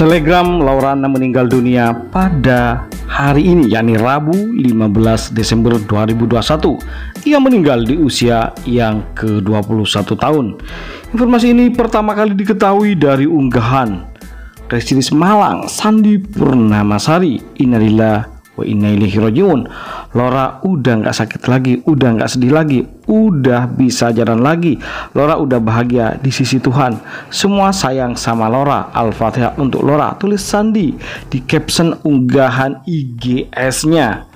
Selegram Laurana meninggal dunia pada hari ini yakni Rabu 15 Desember 2021. Ia meninggal di usia yang ke-21 tahun. Informasi ini pertama kali diketahui dari unggahan Residensi Malang Sandi Purnamasari. Innalillah wa inna ilaihi rajiun. Lora udah nggak sakit lagi udah nggak sedih lagi udah bisa jalan lagi. Lora udah bahagia di sisi Tuhan. Semua sayang sama Lora. Al-Fatihah untuk Lora. Tulis Sandi di caption unggahan IGS-nya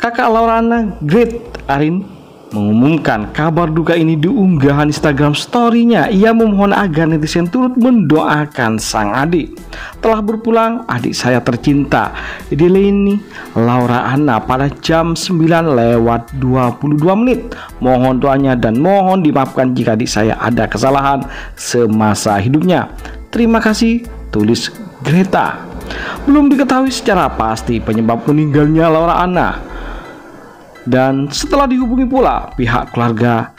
kakak Laurana Great Arin mengumumkan kabar duka ini di unggahan Instagram story-nya. Ia memohon agar netizen turut mendoakan sang adik. Telah berpulang adik saya tercinta, Dileni Laura Anna pada jam 9 lewat 22 menit. Mohon doanya dan mohon dimaafkan jika adik saya ada kesalahan semasa hidupnya. Terima kasih, tulis Greta. Belum diketahui secara pasti penyebab meninggalnya Laura Anna dan setelah dihubungi pula pihak keluarga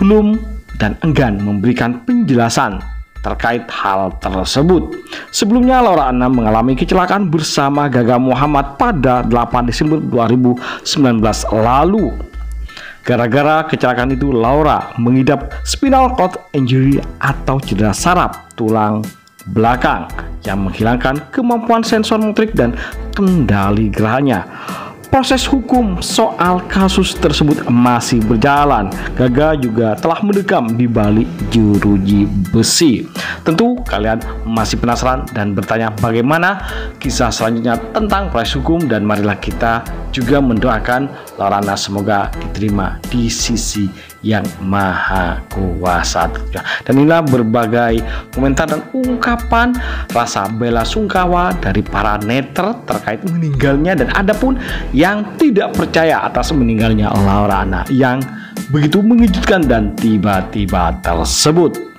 belum dan enggan memberikan penjelasan terkait hal tersebut. Sebelumnya Laura Anna mengalami kecelakaan bersama Gaga Muhammad pada 8 Desember 2019 lalu. Gara-gara kecelakaan itu Laura mengidap spinal cord injury atau cedera saraf tulang belakang yang menghilangkan kemampuan sensor motorik dan kendali gerahnya. Proses hukum soal kasus tersebut masih berjalan. Gaga juga telah mendekam di balik jeruji besi. Tentu kalian masih penasaran dan bertanya bagaimana kisah selanjutnya tentang proses hukum dan marilah kita juga mendoakan Lorana semoga diterima di sisi yang maha kuasa. Dan inilah berbagai komentar dan ungkapan rasa bela sungkawa dari para netter terkait meninggalnya dan ada pun yang tidak percaya atas meninggalnya Laura Anna yang begitu mengejutkan dan tiba-tiba tersebut